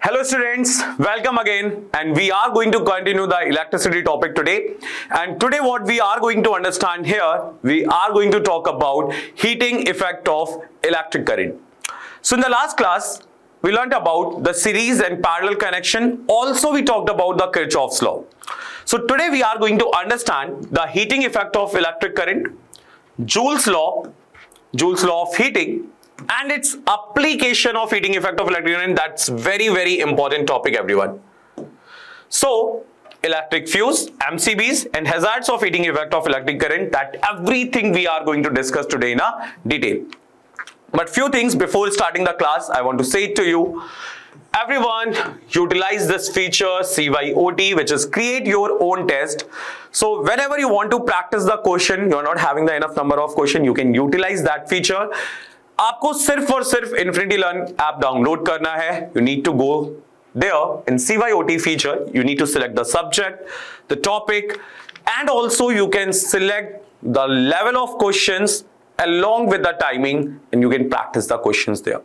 Hello students, welcome again and we are going to continue the electricity topic today and today what we are going to understand here, we are going to talk about heating effect of electric current. So in the last class, we learned about the series and parallel connection. Also we talked about the Kirchhoff's law. So today we are going to understand the heating effect of electric current, Joule's law, Joule's law of heating and its application of heating effect of electric current. That's very very important topic everyone. So electric fuse mcbs and hazards of heating effect of electric current that everything we are going to discuss today in a detail. But few things before starting the class i want to say to you. Everyone utilize this feature CYOT which is create your own test. So whenever you want to practice the question you're not having the enough number of question you can utilize that feature आपको सिर्फ़ और सिर्फ़ infinity learn app download करना है you need to go there in CYOT feature you need to select the subject the topic and also you can select the level of questions along with the timing and you can practice the questions there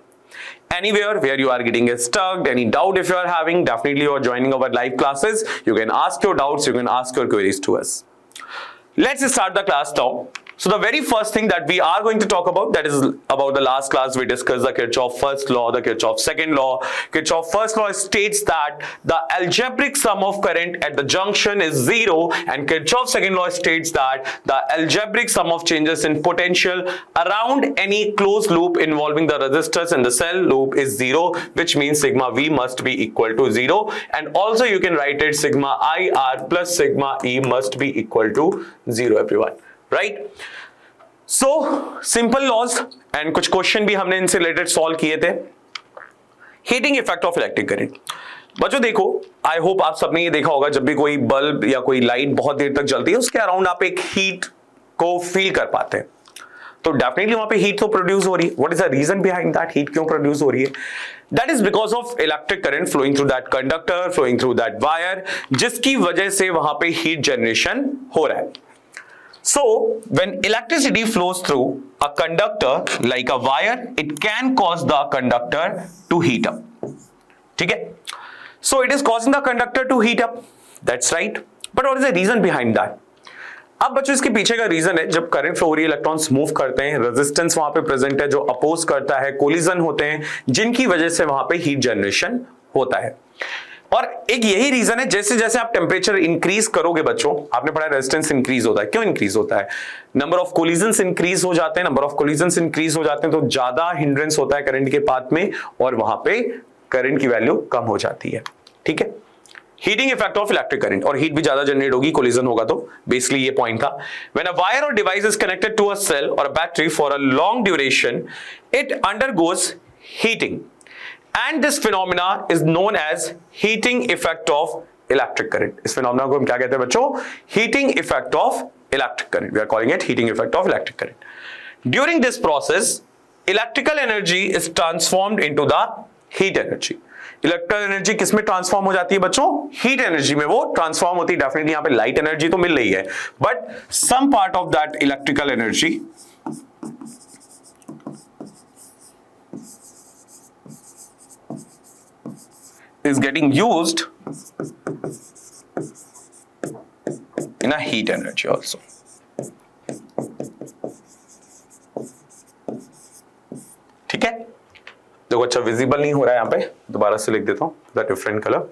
anywhere where you are getting stuck any doubt if you are having definitely you are joining our live classes you can ask your doubts you can ask your queries to us let's start the class now so the very first thing that we are going to talk about that is about the last class we discussed the Kirchhoff first law, the Kirchhoff second law. Kirchhoff first law states that the algebraic sum of current at the junction is zero and Kirchhoff second law states that the algebraic sum of changes in potential around any closed loop involving the resistors in the cell loop is zero which means sigma V must be equal to zero and also you can write it sigma IR plus sigma E must be equal to zero everyone. Right so simple laws and कुछ question भी हमने इनसे related solve किए थे। Heating effect of electric current बच्चों देखो I hope आप सबने ये देखा होगा, जब भी कोई बल्ब या कोई लाइट बहुत देर तक जलती है, उसके अराउंड आप एक हीट को फील कर पाते हैं। तो डेफिनेटली वहाँ पे हीट तो प्रोड्यूस हो रही है। What is the reason behind that heat क्यों प्रोड्यूस हो रही है? That is because of electric current flowing through that conductor flowing through that wire जिसकी वजह से वहाँ पे हीट जनरेशन हो रहा है। So when electricity flows through a conductor like a wire, it can cause the conductor to heat up. Okay? So it is causing the conductor to heat up. That's right. But what is the reason behind that? अब बच्चों इसके पीछे का reason है जब current flow हो रही है इलेक्ट्रॉन्स मूव करते हैं रेजिस्टेंस वहाँ पे प्रेजेंट है जो अपोज करता है कोलिजन होते हैं जिनकी वजह से वहाँ पे हीट जनरेशन होता है और एक यही रीजन है, जैसे जैसे आप टेम्परेचर इंक्रीज करोगे बच्चों, आपने पढ़ा रेजिस्टेंस इंक्रीज होता है। क्यों इंक्रीज होता है? नंबर ऑफ़ कोलिजन इंक्रीज हो जाते हैं नंबर ऑफ़ कोलिजन इंक्रीज हो जाते हैं तो ज़्यादा हिंड्रेंस होता है करंट के पाथ में और वहाँ पे करंट की वैल्यू कम हो जाती है। ठीक है? Heating effect of electric current और हीट भी ज़्यादा जनरेट होगी कोलिजन होगा तो। बेसिकली ये पॉइंट था। व्हेन अ वायर और device is connected to a cell और a battery for a long duration it undergoes heating and this phenomena is known as heating effect of electric current इस phenomena को हम क्या कहते हैं बच्चों? Heating effect of electric current we are calling it heating effect of electric current during this process electrical energy is transformed into the heat energy electrical energy किसमें transform हो जाती है बच्चों? हीट एनर्जी में वो ट्रांसफॉर्म होती है. Definitely यहाँ पे लाइट एनर्जी तो मिल रही है. But some part of that electrical energy is getting used in a heat energy also. ठीक है? देखो अच्छा विजिबल नहीं हो रहा है यहाँ पे। दोबारा से लिख देता हूँ। द डिफरेंट कलर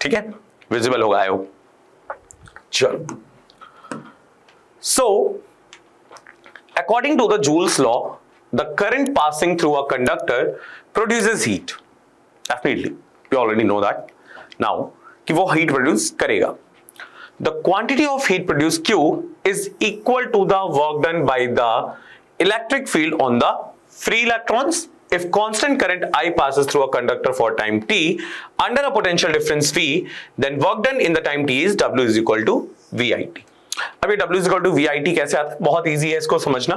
ठीक है? विजिबल होगा आयो चलो। So, according to the Joule's law, the current passing through a conductor produces heat. Definitely, we already know that. Now, कि वो heat produce करेगा. The quantity of heat produced Q is equal to the work done by the electric field on the free electrons if constant current I passes through a conductor for time t under a potential difference V, then work done in the time t is W is equal to VIT. अब W is equal to V I T कैसे आता बहुत easy है इसको समझना।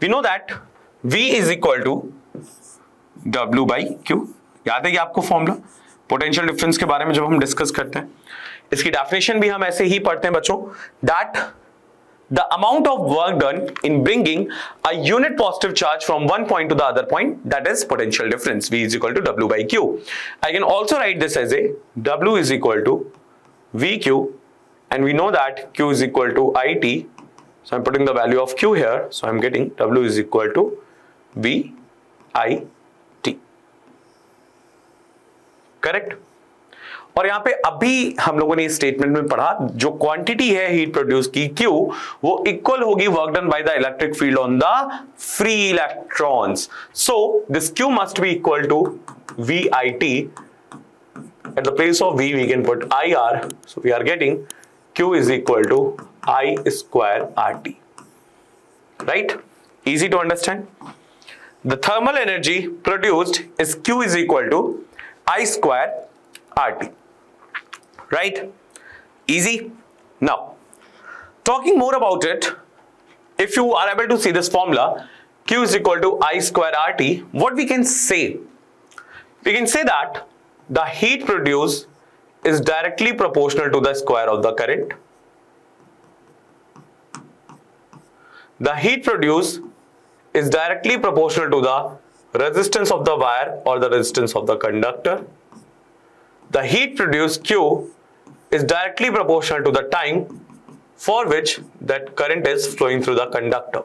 We know that V is equal to W by Q याद है कि आपको फॉर्मूला पोटेंशियल डिफरेंस के बारे में जब हम डिस्कस करते हैं। इसकी डेफिनेशन भी हम ऐसे ही पढ़ते हैं बच्चों। That the amount of work done in bringing a unit positive charge from one point to the other point that is potential difference V is equal to W by Q I can also write this as a W is equal to V Q and we know that q is equal to it so i'm putting the value of q here so i'm getting w is equal to v i t correct और यहां पे अभी हम लोगों ने इस statement में पढ़ा जो क्वांटिटी है हीट प्रोड्यूस की क्यू वो इक्वल होगी work done by the electric field on the free electrons so this Q must be equal to V I T at the place of v we can put ir so we are getting q is equal to i square rt right easy to understand the thermal energy produced is q is equal to i square rt right? Easy? Now, talking more about it, if you are able to see this formula, Q is equal to I square RT, what we can say? We can say that the heat produced is directly proportional to the square of the current. The heat produced is directly proportional to the resistance of the wire or the resistance of the conductor. The heat produced Q is directly proportional to the time for which that current is flowing through the conductor.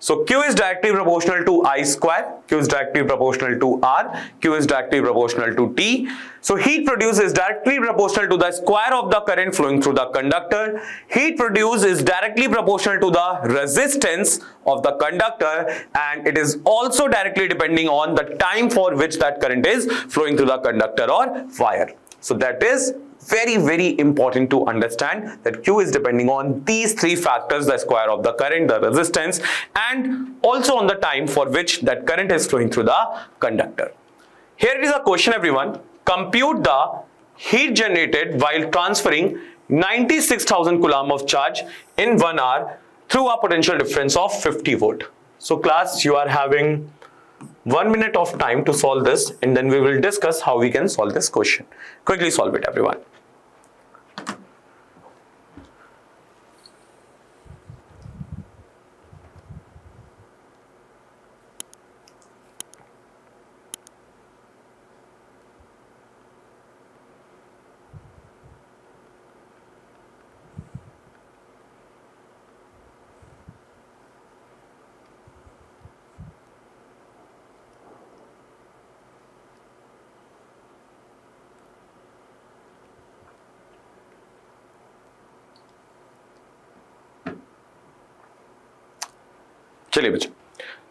So Q is directly proportional to I square, Q is directly proportional to R, Q is directly proportional to T. So heat produced is directly proportional to the square of the current flowing through the conductor. Heat produced is directly proportional to the resistance of the conductor and it is also directly depending on the time for which that current is flowing through the conductor or wire. So that is very very important to understand that Q is depending on these three factors the square of the current the resistance and also on the time for which that current is flowing through the conductor. Here is a question everyone compute the heat generated while transferring 96,000 coulomb of charge in 1 hour through a potential difference of 50 volt. So class you are having one minute of time to solve this and then we will discuss how we can solve this question. Quickly solve it everyone. चलिए बच्चों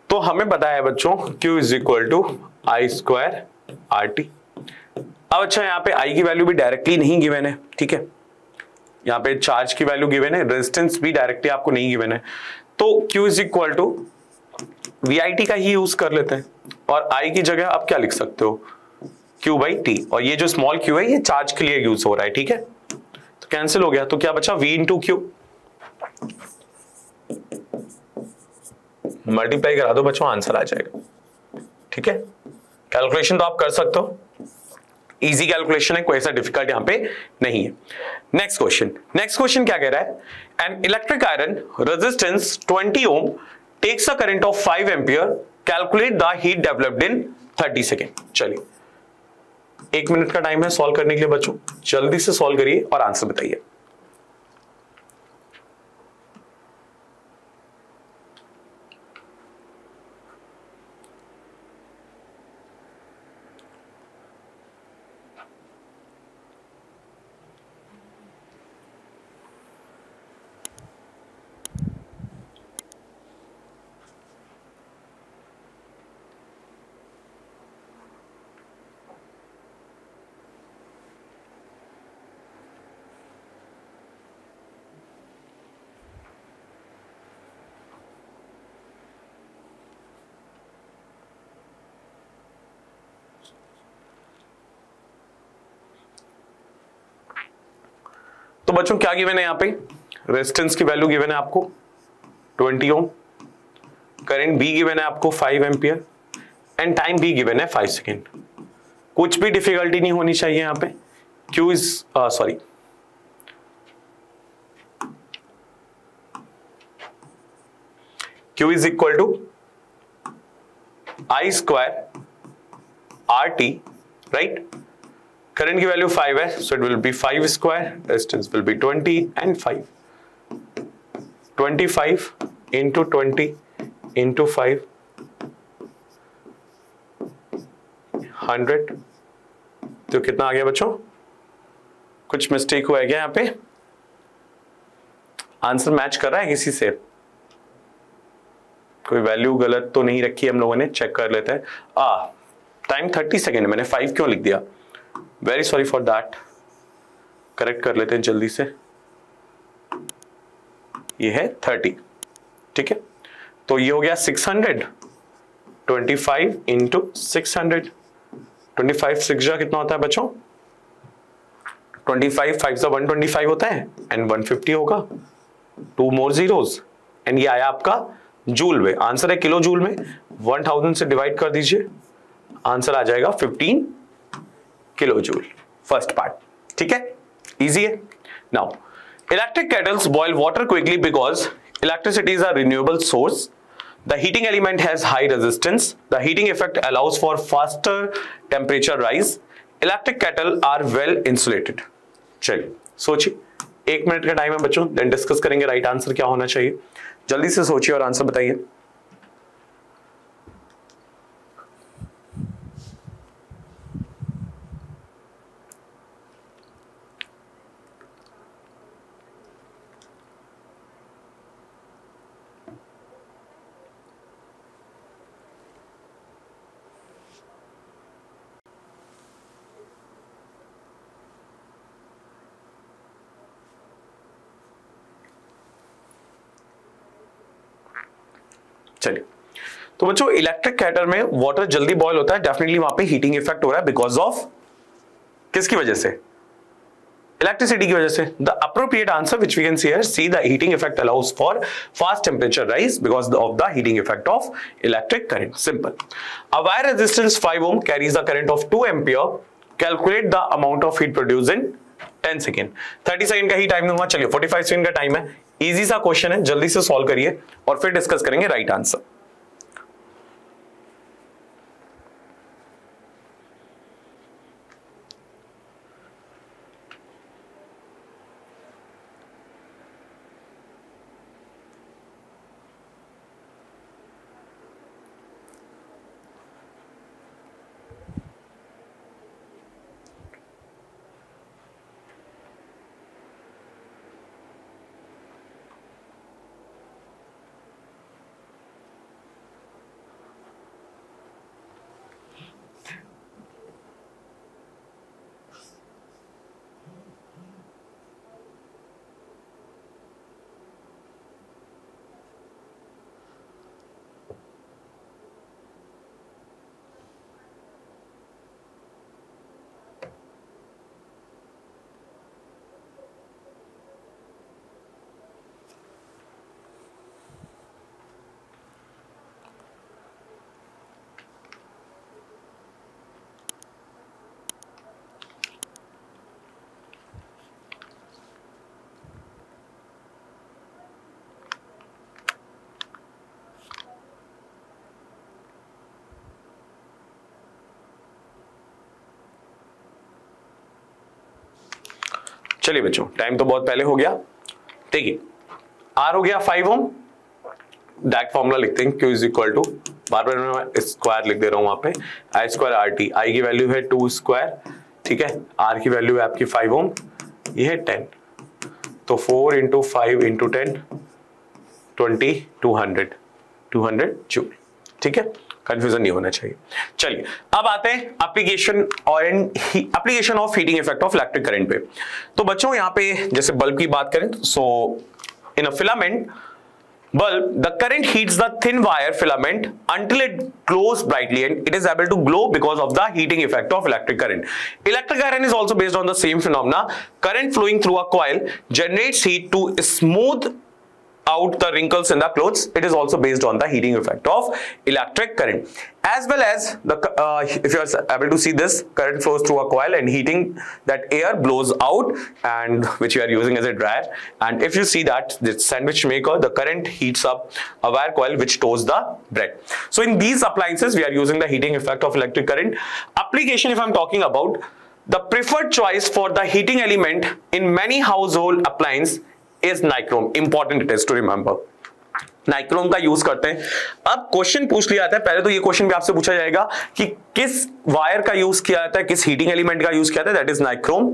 तो हमें है बच्चों, Q is equal to I square R T अब अच्छा यहाँ पे I की वैल्यू भी डायरेक्टली नहीं गिवन है, ठीक है? यहाँ पे चार्ज की वैल्यू गिवन है रेजिस्टेंस भी डायरेक्टली आपको नहीं गिवन है। तो Q is equal to V का ही यूज़ कर लेते हैं। और I की जगह आप क्या लिख सकते हो? Q बाई टी और ये जो स्मॉल क्यू है, ये चार्ज के लिए यूज़ हो रहा है, ठीक है? तो कैंसिल हो गया तो क्या बचा? V इंटू क्यू मल्टीप्लाई करा दो, बच्चों आंसर आ जाएगा। ठीक है? कैलकुलेशन तो आप कर सकते हो। इजी कैलकुलेशन है, कोई ऐसा डिफ़िकल्ट यहाँ पे नहीं है। नेक्स्ट क्वेश्चन नेक्स्ट क्वेश्चन क्या कह रहा है? An electric iron resistance 20 ohm takes a current of 5 ampere calculate the heat developed in 30 second चलिए। एक मिनट का टाइम है सॉल्व करने के लिए, बच्चों। जल्दी से सॉल्व करिए और आंसर बताइए। तो बच्चों, क्या गिवेन है यहाँ पे? रेजिस्टेंस की वैल्यू गिवन है आपको। 20 ओम। करंट बी गिवेन है आपको 5 ampere and time B given है 5 सेकेंड कुछ भी डिफिकल्टी नहीं होनी चाहिए यहाँ पे। Q is sorry Q is equal to I square R T right? Current की value 5 है, so it will be 5 square, distance will be 20 and 5. 25 into 20 into 5 100 तो कितना आ गया बच्चों? कुछ मिस्टेक हुआ है क्या यहाँ पे? आंसर मैच कर रहा है किसी से? कोई वैल्यू गलत तो नहीं रखी हम लोगों ने? चेक कर लेते हैं। आ टाइम थर्टी सेकेंड मैंने फाइव क्यों लिख दिया? Very sorry for that correct कर लेते हैं जल्दी से। ये है थर्टी ठीक है? तो ये हो गया six hundred twenty five into six hundred twenty five six जा कितना होता है बच्चों? Twenty five five one twenty five होता है एंड वन फिफ्टी होगा। टू मोर जीरोस एंड ये आया आपका जूल में। आंसर है किलो जूल में। वन थाउज़ेंड से डिवाइड कर दीजिए। आंसर आ जाएगा fifteen kilo joule first part ठीक है? इजी है? Now electric kettles boil water quickly because electricity is a renewable source The heating element has high resistance. The heating effect allows for faster temperature rise. Electric kettle are well insulated. चलिए, सोचिए। एक minute का time है बच्चों then discuss करेंगे right right answer क्या होना चाहिए। जल्दी से सोचिए और आंसर बताइए। चलिए। तो बच्चों इलेक्ट्रिक कैटर में वाटर जल्दी बॉयल होता है डेफिनेटली वहाँ पे हीटिंग इफ़ेक्ट हो रहा है बिकॉज़ ऑफ़ किसकी वजह से? इलेक्ट्रिसिटी की वजह से। The appropriate answer which we can see here see the heating effect allows for fast temperature rise because of the heating effect of electric current simple a wire resistance 5 ohm carries the current of 2 ampere calculate the amount of heat produce in 10 second 30 second का ही time दूँगा चलिए 45 second का time है। Easy सा question है जल्दी से सॉल्व करिए और फिर डिस्कस करेंगे राइट आंसर चलिए बच्चों टाइम तो बहुत पहले हो गया। है आर हो गया फाइव ओम। डायरेक्ट फॉर्मूला लिखते हैं क्यू इज़ इक्वल टू बार बार मैं स्क्वायर लिख दे रहा हूँ वहाँ पे। I square R T I की वैल्यू है टू स्क्वायर ठीक है? आर की वैल्यू है आपकी फाइव ओम, ये है टेन तो four into five into ten twenty two hundred two hundred joule ठीक है? कंफ्यूजन नहीं होना चाहिए। चलिए, अब आते हैं application of heating effect of electric current पे। तो बच्चों, यहाँ पे जैसे बल्ब की बात करें so in a filament bulb the current heats the thin wire filament until it glows brightly and it is able to glow because of the heating effect of electric current electric current is also based on the same phenomena current flowing through a coil generates heat to smooth out the wrinkles in the clothes it is also based on the heating effect of electric current. As well as the uh, if you are able to see this current flows through a coil and heating that air blows out and which you are using as a dryer. And if you see that the sandwich maker the current heats up a wire coil which toasts the bread. So in these appliances we are using the heating effect of electric current. Application if i'm talking about the preferred choice for the heating element in many household appliance is nichrome. Important it is to remember. Nichrome का use करते हैं। अब question पूछ लिया जाता है। पहले तो ये क्वेश्चन भी आपसे पूछा जाएगा कि किस वायर का यूज़ किया जाता है, किस हीटिंग एलिमेंट का यूज़ किया जाता है दैट इज़ नाइक्रोम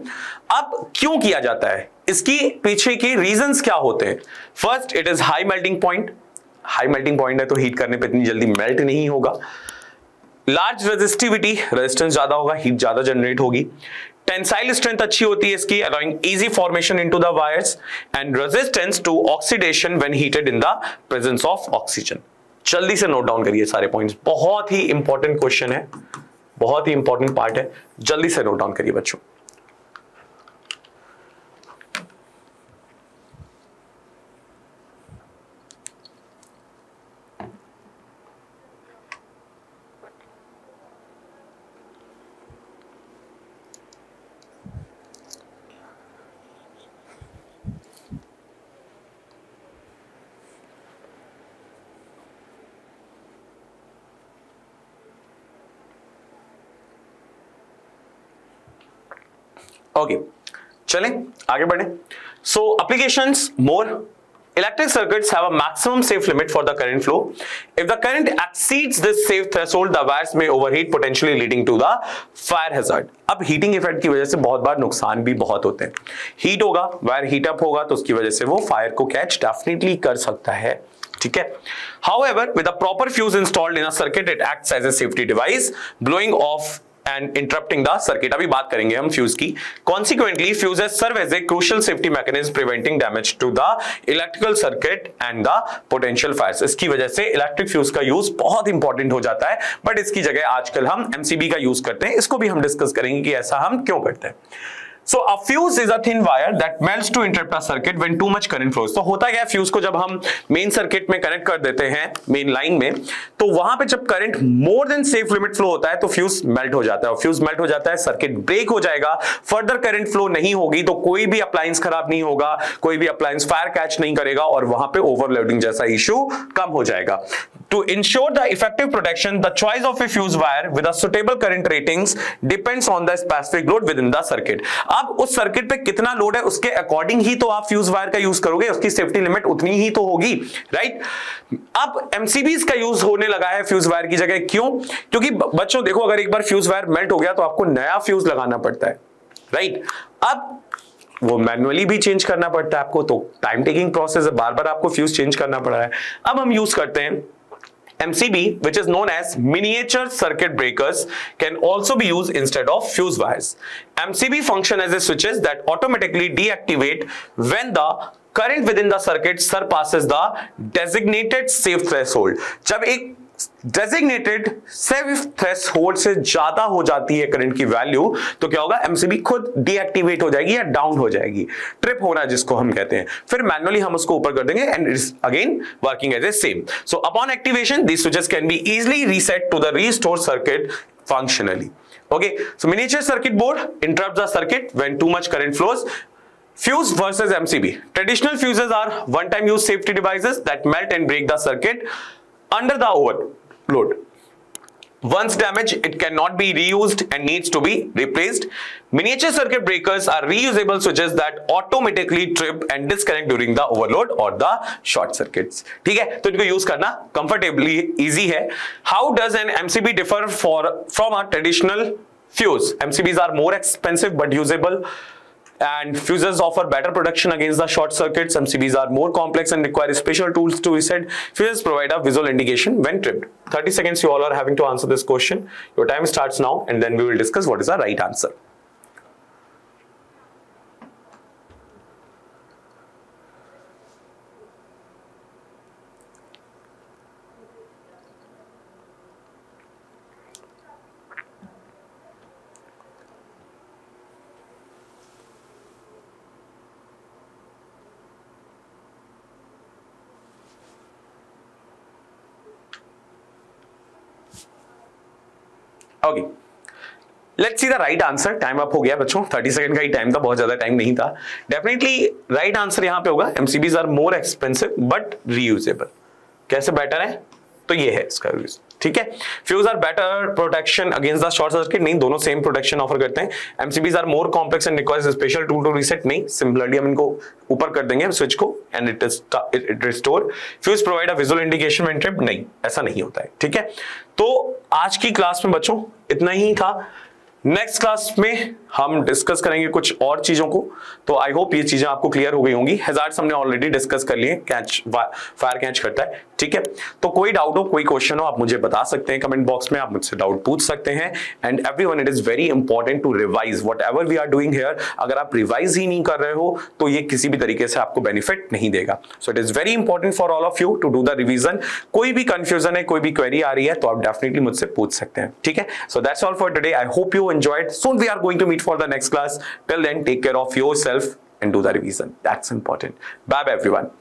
अब क्यों किया जाता है? इसकी पीछे के रीजंस क्या होते हैं? First it is high melting point high melting point है तो हीट करने पर इतनी जल्दी मेल्ट नहीं होगा। लार्ज रेजिस्टिविटी रेजिस्टेंस ज़्यादा होगा हीट ज़्यादा जनरेट होगी। टेंसाइल स्ट्रेंथ अच्छी होती है इसकी allowing easy formation into the wires and resistance to oxidation when heated in the presence of oxygen जल्दी से नोट डाउन करिए सारे पॉइंट्स बहुत ही इंपॉर्टेंट क्वेश्चन है। बहुत ही इंपॉर्टेंट पार्ट है। जल्दी से नोट डाउन करिए बच्चों। ओके चलें, आगे बढ़े। So application more electric circuits have a maximum safe limit for the current flow if the current exceeds this safe threshold the wires में overheat potentially leading to the fire hazard अब heating effect की वजह से बहुत बार नुकसान भी बहुत होते हैं। हीट होगा वायर हीट अप होगा तो उसकी वजह से वो फायर को कैच डेफिनेटली कर सकता है। ठीक है? However with a proper fuse installed in a circuit it acts as a safety device blowing off and interrupting the circuit अभी बात करेंगे हम फ्यूज की। Consequently fuses serve as a crucial safety mechanism preventing damage to the electrical circuit and the potential fire इसकी वजह से electric fuse का use बहुत इंपॉर्टेंट हो जाता है बट इसकी जगह आजकल हम एमसीबी का यूज़ करते हैं। इसको भी हम डिस्कस करेंगे कि ऐसा हम क्यों करते हैं। So a fuse is a thin wire that melts to interrupt circuit when too much current flows तो होता क्या है फ्यूज को जब हम मेन सर्किट में कनेक्ट कर देते हैं मेन लाइन में तो वहाँ पे जब current more than safe limit flow होता है तो फ्यूज मेल्ट हो जाता है और फ्यूज मेल्ट हो जाता है सर्किट ब्रेक हो जाएगा फर्दर करंट फ्लो नहीं होगी तो कोई भी अप्लायंस खराब नहीं होगा, कोई भी अप्लायंस फायर कैच नहीं करेगा और वहाँ पे ओवरलोडिंग जैसा इशू कम हो जाएगा। To ensure the effective protection, the choice of a fuse wire with a suitable current ratings depends on the specific load within the circuit. अब उस सर्किट पे कितना लोड है उसके अकॉर्डिंग ही तो आप फ्यूज वायर का यूज़ करोगे उसकी सेफ्टी लिमिट उतनी ही तो होगी राइट अब एमसीबीज का यूज़ होने लगा है फ्यूज वायर की जगह क्यों? क्योंकि बच्चों देखो अगर एक बार फ्यूज वायर मेल्ट हो गया तो आपको नया फ्यूज लगाना पड़ता है राइट अब वो मैनुअली भी चेंज करना पड़ता है आपको तो टाइम टेकिंग प्रोसेस है बार बार आपको फ्यूज चेंज करना पड़ रहा है। अब हम यूज़ करते हैं MCB, which is known as miniature circuit breakers, can also be used instead of fuse wires. MCB function as a switches that automatically deactivate when the current within the circuit surpasses the designated safe threshold. जब एक Designated safe threshold से ज़्यादा हो जाती है current की value तो क्या होगा? एमसीबी खुद डीएक्टिवेट हो जाएगी या डाउन हो जाएगी। ट्रिप होना जिसको हम कहते हैं। फिर मैनुअली हम उसको ऊपर कर देंगे and it again working as a same so upon activation the switches can be easily reset to the restore circuit functionally okay so miniature circuit board interrupt the circuit when too much current flows Fuse versus MCB. Traditional fuses are one-time use safety devices that melt and break the circuit under the oven. Overload. Once damaged, it cannot be reused and needs to be replaced. Miniature circuit breakers are reusable switches that automatically trip and disconnect during the overload or the short circuits. ठीक है तो इनको use करना comfortably easy है. How does an MCB differ for from a traditional fuse? MCBs are more expensive but usable and fuses offer better protection against the short circuits. MCBs are more complex and require special tools to reset. Fuses provide a visual indication when tripped. 30 seconds you all are having to answer this question. Your time starts now and then we will discuss what is the right answer. Okay let's see the right answer time up हो गया बच्चों. 30 second का ही time था, बहुत ज़्यादा time नहीं था. डेफिनेटली राइट आंसर यहाँ पे होगा. MCBs are more expensive but reusable कैसे बेटर है? तो ये है इसका यूज़ ठीक है? Fuse are better protection against the short circuit नहीं, दोनों सेम प्रोटेक्शन ऑफ़र करते हैं। MCBs are more complex and requires special tool to reset नहीं सिमिलरली हम इनको ऊपर कर देंगे स्विच को and it is it restore fuse provide a visual indication trip नहीं, ऐसा नहीं होता है। ठीक है? तो आज की क्लास में बच्चों, इतना ही था। नेक्स्ट क्लास में हम डिस्कस करेंगे कुछ और चीज़ों को। तो आई होप ये चीज़ें आपको क्लियर हो गई होंगी। हज़ार हमने ऑलरेडी डिस्कस कर लिए। कैच फायर कैच करता है। ठीक है? तो कोई डाउट हो, कोई क्वेश्चन हो, आप मुझे बता सकते हैं कमेंट बॉक्स में। आप मुझसे डाउट पूछ सकते हैं। And every one it is very important to revise what we are doing here अगर आप रिवाइज ही नहीं कर रहे हो तो ये किसी भी तरीके से आपको बेनिफिट नहीं देगा। So it is very important for all of you to do the revision कोई भी कंफ्यूजन है, कोई भी क्वेरी आ रही है तो आप डेफिनेटली मुझसे पूछ सकते हैं। ठीक है? So that's all for today I hope you enjoyed. Soon we are going to meet for the next class. Till then, take care of yourself and do the revision. That's important. Bye bye, everyone.